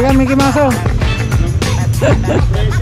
Halika, Mickey Maso.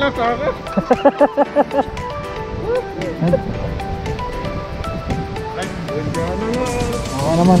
na sa eh? akin. Ano naman?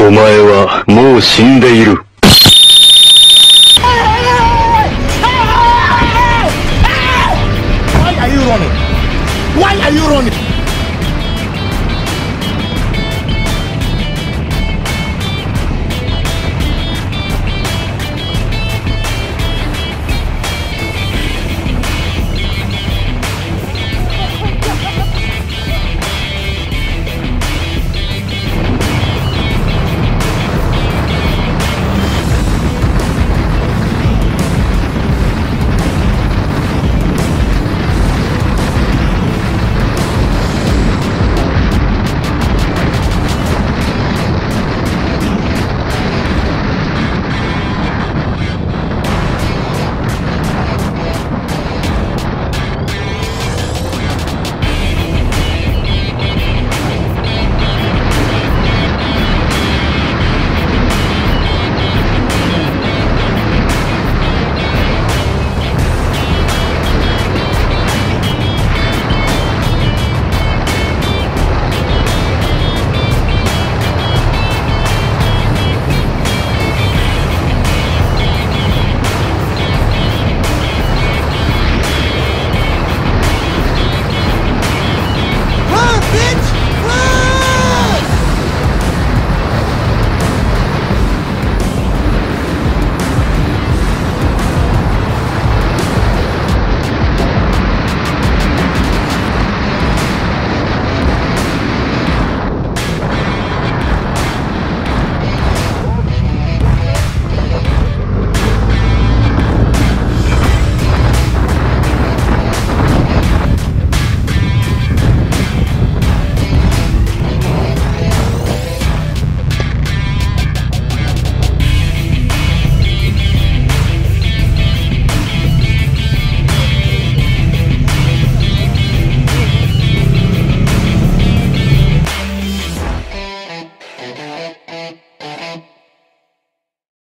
お前はもう死んでいる。Why are you running? Why are you running?